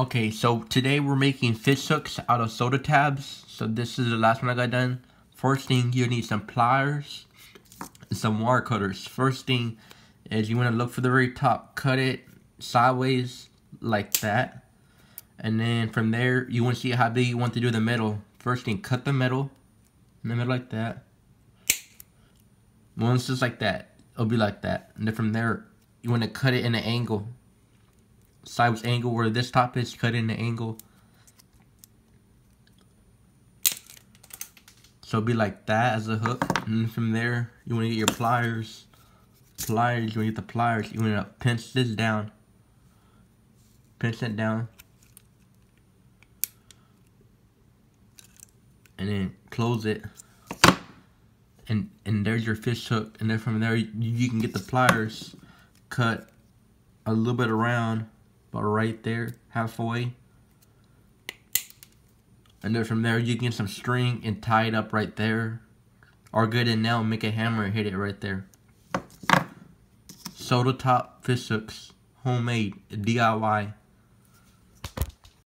Okay, so today we're making fish hooks out of soda tabs. So this is the last one I got done. First thing, you need some pliers and some wire cutters. First thing is you want to look for the very top, cut it sideways like that. And then from there, you want to see how big you want to do the middle. First thing, cut the middle, in the middle like that. Once it's like that, it'll be like that. And then from there, you want to cut it in an angle sideways angle where this top is, cut in the angle. So it'll be like that as a hook. And from there, you want to get your pliers. Pliers, you want to get the pliers. You want to pinch this down. Pinch it down. And then close it. And and there's your fish hook. And then from there, you, you can get the pliers cut a little bit around but right there, halfway. And then from there, you get some string and tie it up right there. Or get it now, make a hammer and hit it right there. Soda top fish hooks, homemade, DIY.